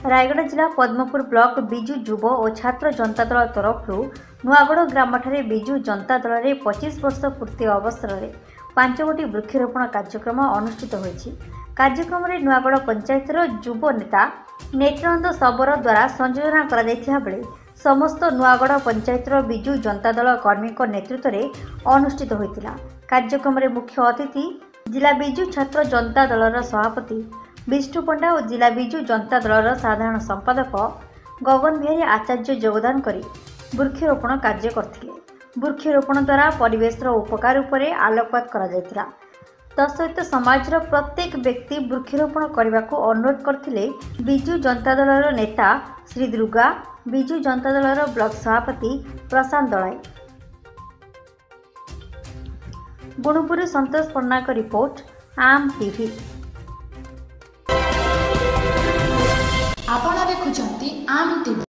ରାୟଗଡ଼ା ଜିଲ୍ଲା ପଦ୍ମପୁର ବ୍ଲକ ବିଜୁ ଯୁବ ଓ ଛାତ୍ର ଜନତା ଦଳ ତରଫରୁ ନୂଆଗଡ଼ ଗ୍ରାମଠାରେ ବିଜୁ ଜନତା ଦଳରେ ପଚିଶ ବର୍ଷ ପୂର୍ତ୍ତି ଅବସରରେ ପାଞ୍ଚ ଗୋଟି ବୃକ୍ଷରୋପଣ କାର୍ଯ୍ୟକ୍ରମ ଅନୁଷ୍ଠିତ ହୋଇଛି। କାର୍ଯ୍ୟକ୍ରମରେ ନୂଆଗଡ଼ ପଞ୍ଚାୟତର ଯୁବ ନେତା ନେତ୍ରାନନ୍ଦ ଶବର ଦ୍ୱାରା ସଂଯୋଜନା କରାଯାଇଥିବା ବେଳେ ସମସ୍ତ ନୂଆଗଡ଼ ପଞ୍ଚାୟତର ବିଜୁ ଜନତା ଦଳ କର୍ମୀଙ୍କ ନେତୃତ୍ୱରେ ଅନୁଷ୍ଠିତ ହୋଇଥିଲା। କାର୍ଯ୍ୟକ୍ରମରେ ମୁଖ୍ୟ ଅତିଥି ଜିଲ୍ଲା ବିଜୁ ଛାତ୍ର ଜନତା ଦଳର ସଭାପତି ବିଷ୍ଣୁ ପଣ୍ଡା ଓ ଜିଲ୍ଲା ବିଜୁ ଜନତା ଦଳର ସାଧାରଣ ସମ୍ପାଦକ ଗଗନ ବିହାରୀ ଆଚାର୍ଯ୍ୟ ଯୋଗଦାନ କରି ବୃକ୍ଷରୋପଣ କାର୍ଯ୍ୟ କରିଥିଲେ। ବୃକ୍ଷରୋପଣ ଦ୍ୱାରା ପରିବେଶର ଉପକାର ଉପରେ ଆଲୋକପାତ କରାଯାଇଥିଲା। ତତ୍ସହିତ ସମାଜର ପ୍ରତ୍ୟେକ ବ୍ୟକ୍ତି ବୃକ୍ଷରୋପଣ କରିବାକୁ ଅନୁରୋଧ କରିଥିଲେ ବିଜୁ ଜନତା ଦଳର ନେତା ଶ୍ରୀ ଦୁର୍ଗା ବିଜୁ ଜନତା ଦଳର ବ୍ଲକ ସଭାପତି ପ୍ରଶାନ୍ତ ଦଳାଇ। ଗୁଣୁପୁର ସନ୍ତୋଷ ପଟ୍ଟନାୟକ ରିପୋର୍ଟ ଆମ୍ ଟିଭି। ଆପଣ ଦେଖୁଛନ୍ତି ଆମ୍ ଟିଭି